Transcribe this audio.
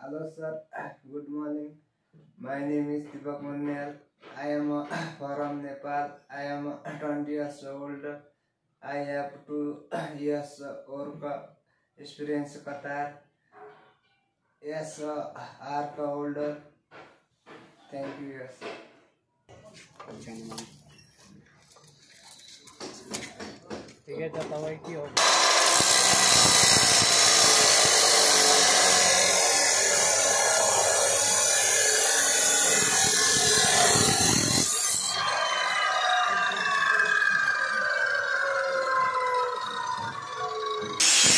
Hello sir, good morning. My name is Deepak Munyal. I am uh, from Nepal. I am uh, 20 years old. I have two years uh, work experience Qatar. Yes, uh, ARC holder. Thank you. Yes. ठीक है तो तब की हो Thank you.